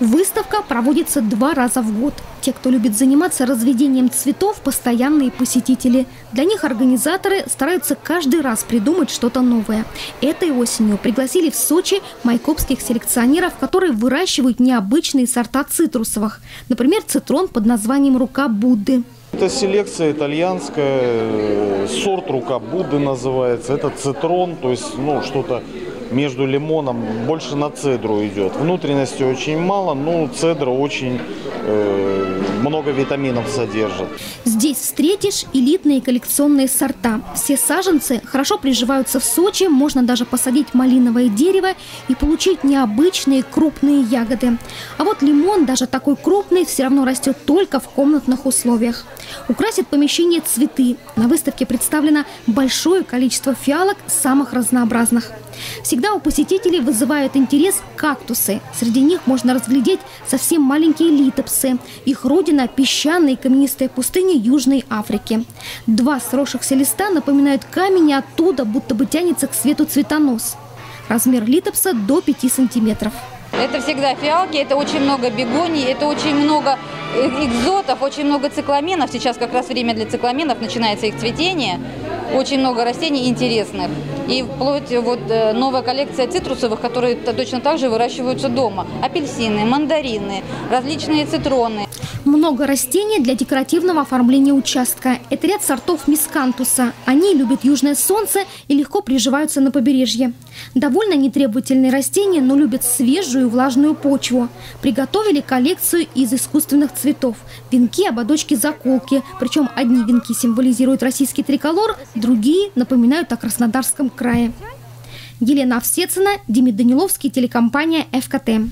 Выставка проводится два раза в год. Те, кто любит заниматься разведением цветов, постоянные посетители. Для них организаторы стараются каждый раз придумать что-то новое. Этой осенью пригласили в Сочи майкопских селекционеров, которые выращивают необычные сорта цитрусовых. Например, цитрон под названием «Рука Будды». Это селекция итальянская, э, сорт рука Будды называется. Это цитрон, то есть ну, что-то между лимоном, больше на цедру идет. Внутренности очень мало, но цедра очень э, много витаминов содержит. Здесь встретишь элитные коллекционные сорта. Все саженцы хорошо приживаются в Сочи, можно даже посадить малиновое дерево и получить необычные крупные ягоды. А вот лимон, даже такой крупный, все равно растет только в комнатных условиях. Украсит помещение цветы. На выставке представлено большое количество фиалок самых разнообразных. Всегда у посетителей вызывают интерес кактусы. Среди них можно разглядеть совсем маленькие литопсы. Их родина – песчаная и каменистая Южной Африки. Два сросшихся листа напоминают камень, и оттуда будто бы тянется к свету цветонос. Размер литопса до 5 сантиметров. Это всегда фиалки, это очень много бегоний, это очень много э, экзотов, очень много цикламенов. Сейчас как раз время для цикламенов, начинается их цветение. Очень много растений интересных. И вплоть вот э, новая коллекция цитрусовых, которые точно так же выращиваются дома. Апельсины, мандарины, различные цитроны. Много растений для декоративного оформления участка. Это ряд сортов мискантуса. Они любят южное солнце и легко приживаются на побережье. Довольно нетребовательные растения, но любят свежую и влажную почву. Приготовили коллекцию из искусственных цветов. Венки, ободочки, заколки. Причем одни венки символизируют российский триколор, другие напоминают о Краснодарском крае. Елена Овсецина, Демид Даниловский, телекомпания «ФКТ».